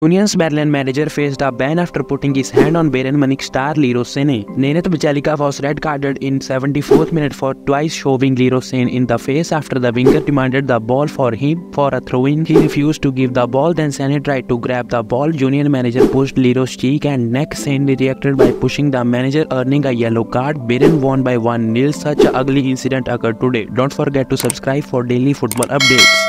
Union's Berlin manager faced a ban after putting his hand on Bayern Munich star Leroy Sané. Nenad Bjelica was red-carded in 74th minute for twice shoving Leroy Sané in the face after the winger demanded the ball for him for a throw-in. He refused to give the ball, then Sané tried to grab the ball. Union manager pushed Leroy's cheek and neck. Sané reacted by pushing the manager, earning a yellow card. Bayern won by 1-0. Such a ugly incident occurred today. Don't forget to subscribe for daily football updates.